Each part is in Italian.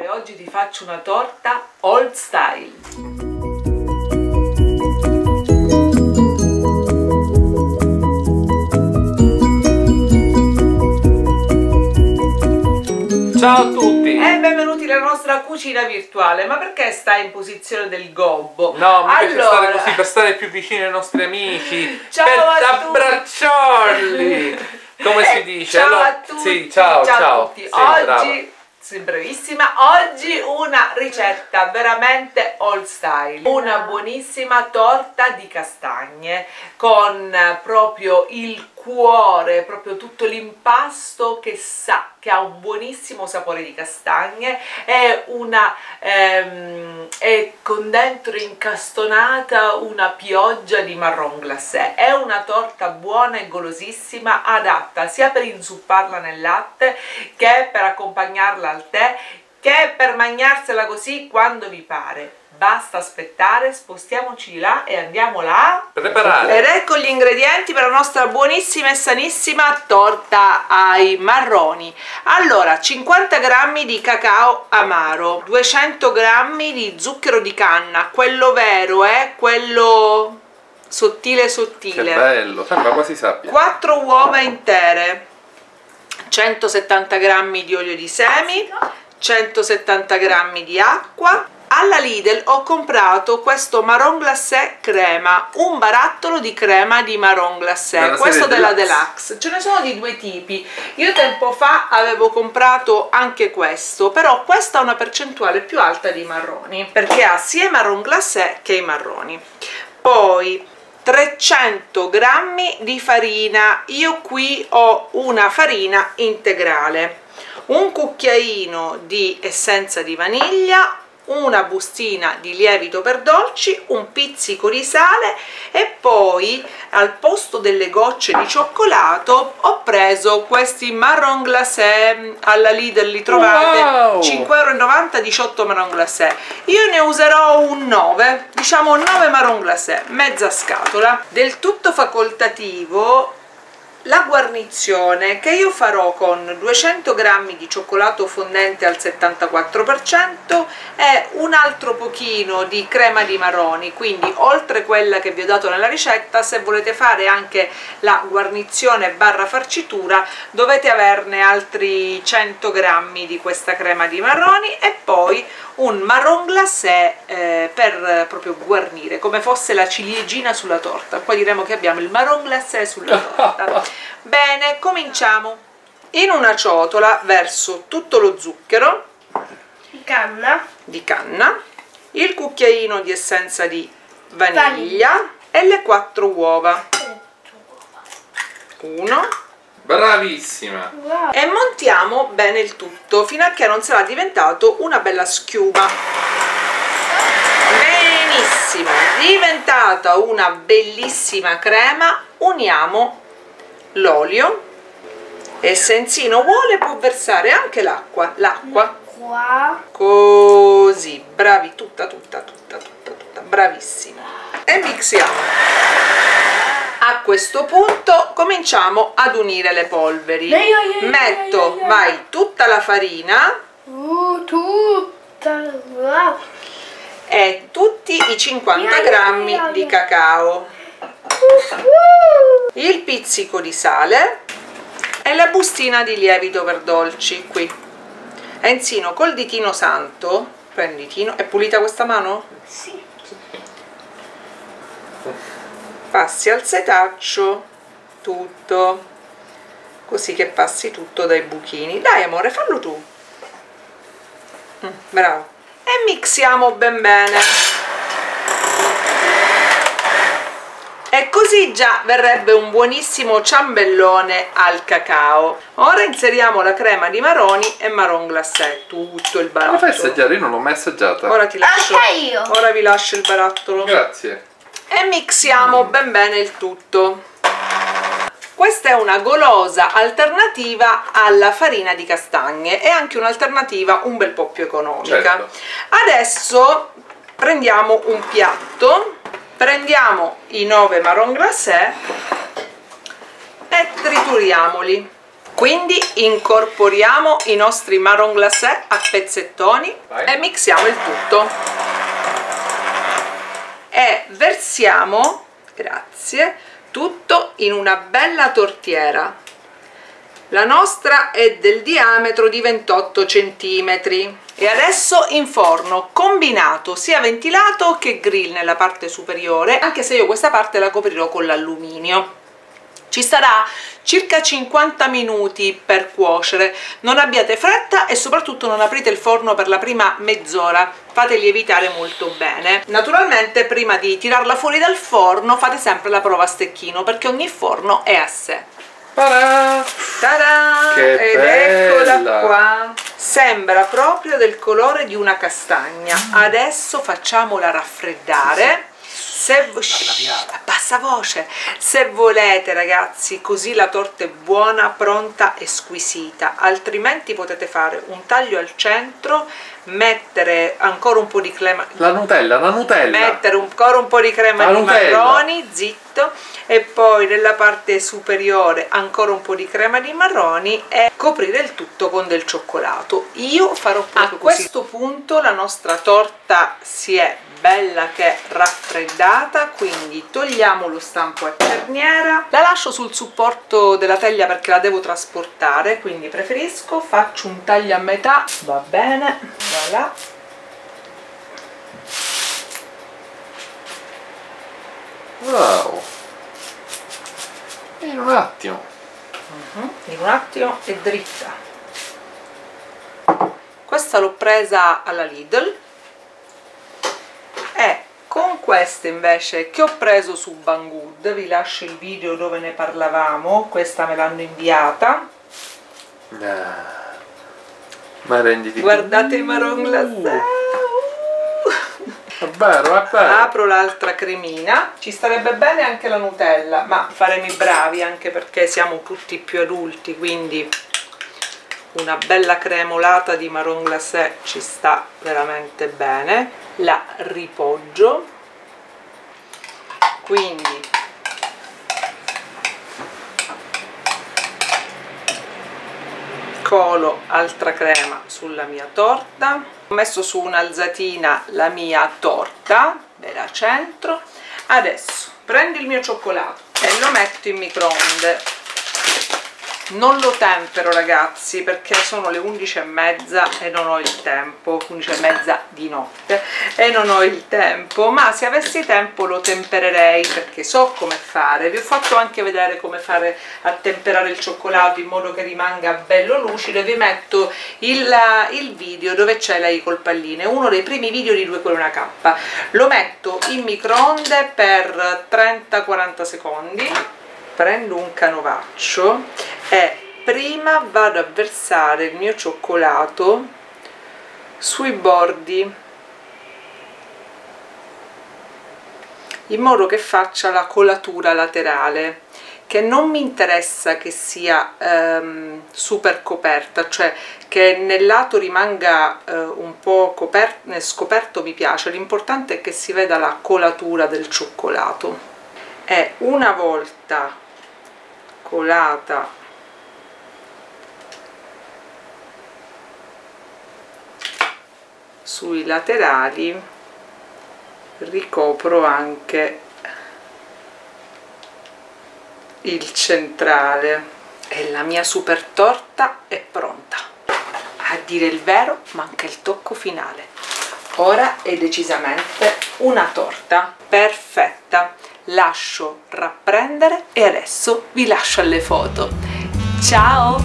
amore, oggi ti faccio una torta old style. Ciao a tutti! E benvenuti nella nostra cucina virtuale. Ma perché stai in posizione del gobbo? No, mi piace Allora, stare così per stare più vicini ai nostri amici, Ciao per a tutti. abbracciarli! Come si dice? Ciao Allora, a tutti. Sì, ciao, ciao. a tutti. Sì, brava. Sì, brevissima. Oggi una ricetta veramente old style. Una buonissima torta di castagne con proprio il cuore, proprio tutto l'impasto che sa che ha un buonissimo sapore di castagne è una ehm, è con dentro incastonata una pioggia di marron glacé. È una torta buona e golosissima adatta sia per inzupparla nel latte che per accompagnarla al tè che per mangiarsela così quando vi pare basta aspettare spostiamoci di là e andiamo là Preparare. ed ecco gli ingredienti per la nostra buonissima e sanissima torta ai marroni. Allora, 50 g di cacao amaro, 200 g di zucchero di canna, quello vero, eh, quello sottile Che sottile. bello, sembra quasi sabbia. 4 uova intere, 170 g di olio di semi, 170 g di acqua. Alla Lidl ho comprato questo marron glacé crema, un barattolo di crema di marron glacé, questo della Deluxe. Deluxe. Ce ne sono di due tipi. Io tempo fa avevo comprato anche questo, però questa ha una percentuale più alta di marroni, perché ha sia i marron glacé che i marroni. Poi 300 grammi di farina io qui ho una farina integrale un cucchiaino di essenza di vaniglia una bustina di lievito per dolci, un pizzico di sale e poi al posto delle gocce di cioccolato ho preso questi marron glacé alla Lidl li trovate? Wow! 5,90 euro 18 marron glacé. Io ne userò un 9 diciamo 9 marron glacé mezza scatola. Del tutto facoltativo la guarnizione che io farò con 200 g di cioccolato fondente al 74% e un altro pochino di crema di marroni quindi oltre quella che vi ho dato nella ricetta se volete fare anche la guarnizione barra farcitura dovete averne altri 100 g di questa crema di marroni e poi un marron glacé eh, per proprio guarnire come fosse la ciliegina sulla torta. Qua diremo che abbiamo il marron glacé sulla torta bene cominciamo. In una ciotola verso tutto lo zucchero. Canna. Di canna. Il cucchiaino di essenza di vaniglia. E le quattro uova. Uno. Bravissima! wow. e montiamo bene il tutto fino a che non sarà diventato una bella schiuma. Benissimo. Diventata una bellissima crema uniamo l'olio e se Enzino vuole può versare anche l'acqua l'acqua. Qua così bravi tutta tutta tutta tutta tutta bravissima. E mixiamo. A questo punto cominciamo ad unire le polveri. Metto ai, ai, ai. vai tutta la farina. Uh, tutta wow. e tutti i 50 Ai, ai, grammi di cacao. Uh, il pizzico di sale e la bustina di lievito per dolci qui. Enzino col ditino santo prendi il ditino è pulita questa mano? sì. Passi al setaccio tutto così che passi tutto dai buchini. Dai amore fallo tu. Mm, bravo. E mixiamo ben bene e così già verrebbe un buonissimo ciambellone al cacao ora inseriamo la crema di marroni e marron glacé tutto il Ma la fai barattolo assaggiare? Io non l'ho mai assaggiata. ora ti lascio Anche io. ora vi lascio il barattolo Grazie. e mixiamo ben bene il tutto questa è una golosa alternativa alla farina di castagne e anche un'alternativa un bel po' più economica Certo. adesso prendiamo un piatto prendiamo i 9 marron glacé e trituriamoli. Quindi incorporiamo i nostri marron glacé a pezzettoni Vai. e mixiamo il tutto. E versiamo grazie tutto in una bella tortiera la nostra è del diametro di 28 cm e adesso in forno combinato sia ventilato che grill nella parte superiore anche se io questa parte la coprirò con l'alluminio. Ci starà circa 50 minuti per cuocere. Non abbiate fretta e soprattutto non aprite il forno per la prima mezz'ora. Fate lievitare molto bene. Naturalmente prima di tirarla fuori dal forno fate sempre la prova a stecchino perché ogni forno è a sé Ta-da! Ta-da! Ed bella! eccola qua sembra proprio del colore di una castagna adesso facciamola raffreddare se Shh, a bassa voce. Se volete ragazzi così la torta è buona pronta e squisita. Altrimenti potete fare un taglio al centro mettere ancora un po' di crema La Nutella, la Nutella! mettere ancora un po' di crema La di Nutella. marroni zitto. E poi nella parte superiore ancora un po' di crema di marroni e coprire il tutto con del cioccolato. Io farò proprio a questo punto la nostra torta si è bella che raffreddata quindi togliamo lo stampo a cerniera la lascio sul supporto della teglia perché la devo trasportare quindi preferisco faccio un taglio a metà va bene voilà Wow! In un attimo! in un attimo è dritta questa l'ho presa alla Lidl con queste invece che ho preso su Banggood vi lascio il video dove ne parlavamo questa me l'hanno inviata Ah. Ma renditi guardate i marron glacé vero! apro l'altra cremina ci starebbe bene anche la Nutella ma faremo i bravi anche perché siamo tutti più adulti quindi una bella cremolata di marron glacé ci sta veramente bene. La ripoggio. Quindi colo altra crema sulla mia torta. Ho messo su un'alzatina la mia torta ve la centro. Adesso prendo il mio cioccolato e lo metto in microonde non lo tempero ragazzi perché sono le 11 e mezza e non ho il tempo 11 e mezza di notte e non ho il tempo. Ma se avessi tempo lo tempererei perché so come fare. Vi ho fatto anche vedere come fare a temperare il cioccolato in modo che rimanga bello lucido. Vi metto il, il video dove c'è lei col palline uno dei primi video di 2 con una K lo metto in microonde per 30-40 secondi prendo un canovaccio e prima vado a versare il mio cioccolato sui bordi in modo che faccia la colatura laterale che non mi interessa che sia ehm, super coperta cioè che nel lato rimanga eh, un po' coperto, scoperto mi piace l'importante è che si veda la colatura del cioccolato. E una volta colata sui laterali ricopro anche il centrale. E la mia super torta è pronta. A dire il vero manca il tocco finale. Ora è decisamente una torta perfetta lascio rapprendere e adesso vi lascio alle foto. Ciao!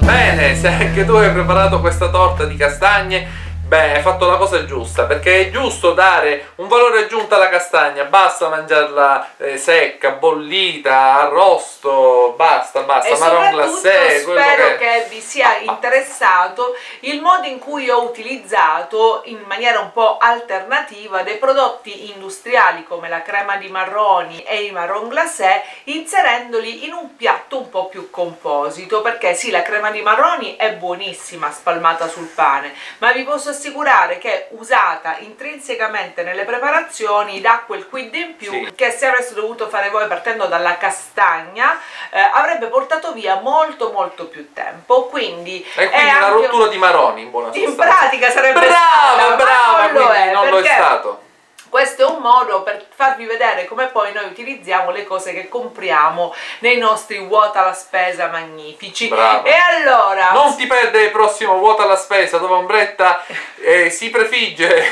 Bene, se anche tu hai preparato questa torta di castagne, Bene, hai fatto la cosa giusta, perché è giusto dare un valore aggiunto alla castagna, basta mangiarla eh, secca, bollita, arrosto, basta, basta, marron glacé, quello spero che... che vi sia interessato il modo in cui ho utilizzato in maniera un po' alternativa dei prodotti industriali come la crema di marroni e i marron glacé inserendoli in un piatto un po' più composito perché sì la crema di marroni è buonissima spalmata sul pane ma vi posso assicurare che usata intrinsecamente nelle preparazioni dà quel quid in più Sì. che se avreste dovuto fare voi partendo dalla castagna eh, avrebbe portato via molto molto più tempo quindi E è quindi una rottura un- di maroni in buona in sostanza. pratica sarebbe Brava, stata, ma brava, non lo quindi è, non lo è perché stato. Questo è un modo per farvi vedere come poi noi utilizziamo le cose che compriamo nei nostri vuota la spesa magnifici Brava. e allora Non ti perdere il prossimo vuoto alla spesa dove Ombretta eh, si prefigge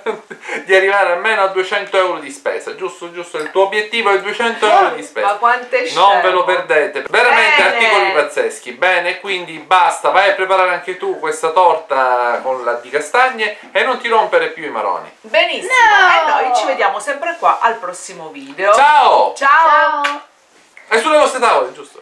di arrivare almeno a 200 euro di spesa, giusto? Giusto? Il tuo obiettivo è 200 euro di spesa. ma quante Non ve lo perdete, veramente Bene. articoli pazzeschi. Bene, quindi basta, vai a preparare anche tu questa torta con la di castagne e non ti rompere più i maroni. benissimo No. E noi ci vediamo sempre qua al prossimo video Ciao! ciao. Ciao. E sulle vostre tavole, giusto?